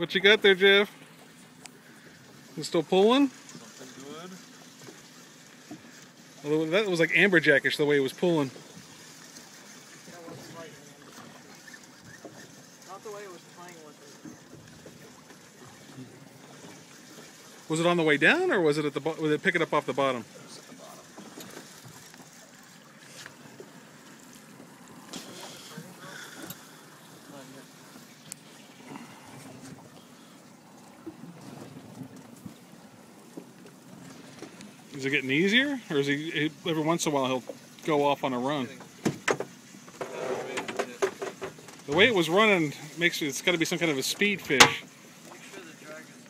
What you got there, Jeff? You still pulling? Something good. Although that was like amberjackish the way it was pulling. Was slightly Not the way it was playing with it. Was it on the way down, or was it at the? Was it pick it up off the bottom? Is it getting easier, or is he every once in a while he'll go off on a run? The way it was running makes it, it's got to be some kind of a speed fish. Make sure the drag is.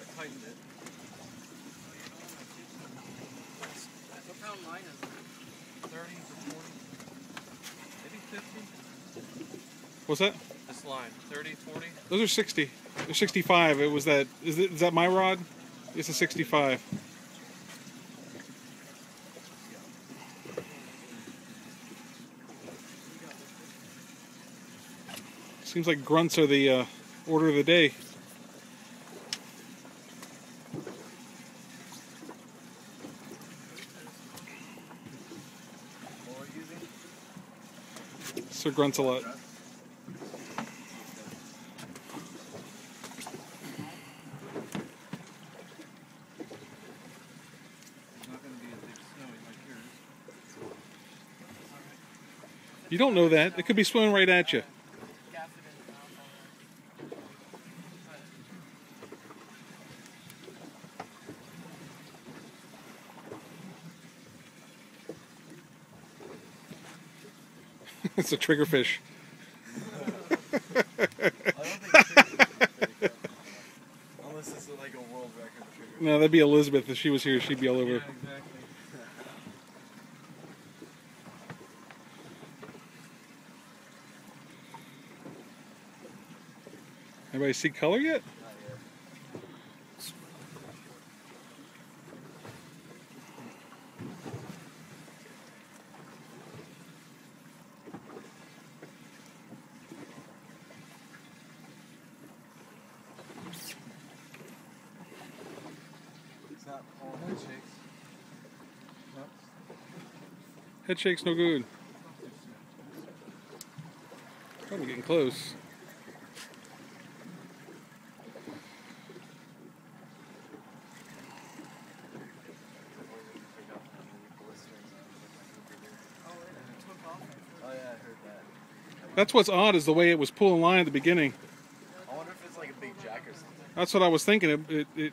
I tightened it. What pound line is it? 30 to 40. Maybe 50. What's that? This line. 30, 40. Those are 60. They're 65. It was that. Is, it, is that my rod? It's a 65. Seems like grunts are the uh, order of the day. Sir grunts a lot. You don't know that. It could be swimming right at you. Gaff it in the mouth on it's a triggerfish. Unless it's like a world record trigger. No, that'd be Elizabeth. If she was here, she'd be all over. Yeah, exactly. Anybody see color yet. Head shakes. No. Head shake's no good. Probably getting close. Oh, it took off. Yeah, I heard that. That's what's odd is the way it was pulling line at the beginning. I wonder if it's like a big jack or something. That's what I was thinking. It, it, it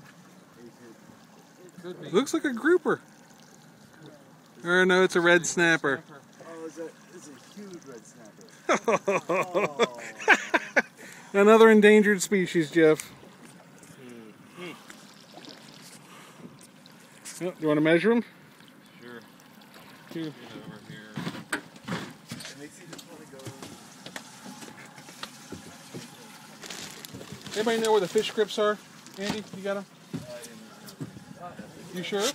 Could be. Looks like a grouper. Or no, it's a red snapper. Oh, it's a, it's a huge red snapper. Oh. Another endangered species, Jeff. Oh, do you want to measure them? Sure. Here. Get over here. It makes you just want to go. Anybody know where the fish grips are? Andy, you got them? You sure?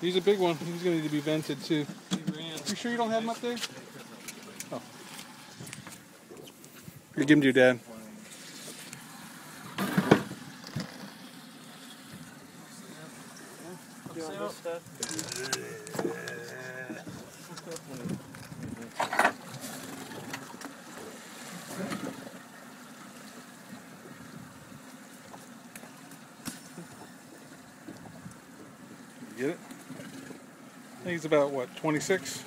He's a big one. He's going to need to be vented too. You sure you don't have him up there? Oh. Here, give him to your dad. Doing this stuff. You get it? It's about what, 26?